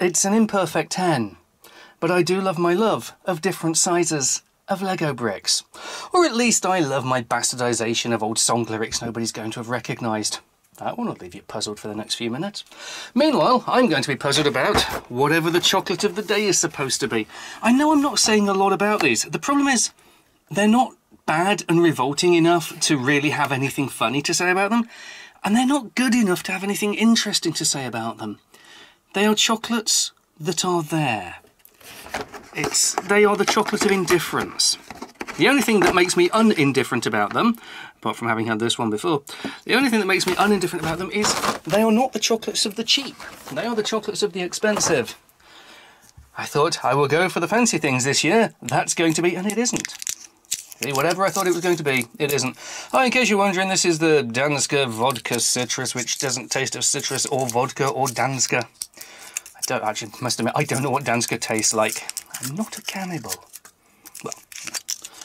It's an imperfect 10, but I do love my love of different sizes of Lego bricks. Or at least I love my bastardisation of old song lyrics nobody's going to have recognised. That one will leave you puzzled for the next few minutes. Meanwhile, I'm going to be puzzled about whatever the chocolate of the day is supposed to be. I know I'm not saying a lot about these. The problem is, they're not bad and revolting enough to really have anything funny to say about them, and they're not good enough to have anything interesting to say about them. They are chocolates that are there. It's, they are the chocolate of indifference. The only thing that makes me unindifferent about them, apart from having had this one before, the only thing that makes me unindifferent about them is they are not the chocolates of the cheap. They are the chocolates of the expensive. I thought I will go for the fancy things this year. That's going to be, and it isn't. Whatever I thought it was going to be, it isn't. Oh, in case you're wondering, this is the Danska Vodka Citrus, which doesn't taste of citrus or vodka or Danska. I don't actually, must admit, I don't know what Danska tastes like. I'm not a cannibal. Well,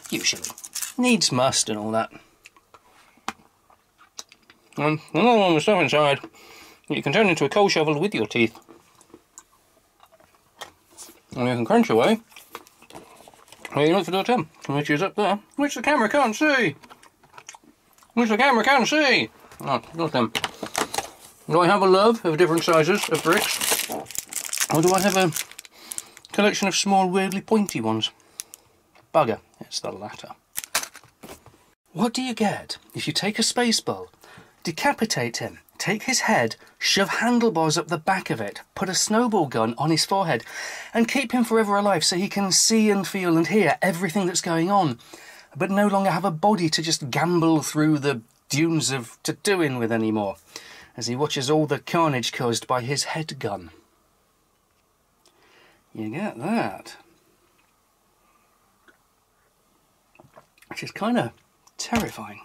usually. Needs must and all that. And another one with stuff inside you can turn into a coal shovel with your teeth. And you can crunch away. Well, you look for the Tim, which is up there, which the camera can't see. Which the camera can't see. Oh, not them. Do I have a love of different sizes of bricks? Or do I have a collection of small, weirdly pointy ones? Bugger, it's the latter. What do you get if you take a Spaceball, decapitate him, take his head, shove handlebars up the back of it, put a snowball gun on his forehead, and keep him forever alive so he can see and feel and hear everything that's going on, but no longer have a body to just gamble through the dunes of to Tatooine with anymore, as he watches all the carnage caused by his head gun. You get that. Which is kind of terrifying.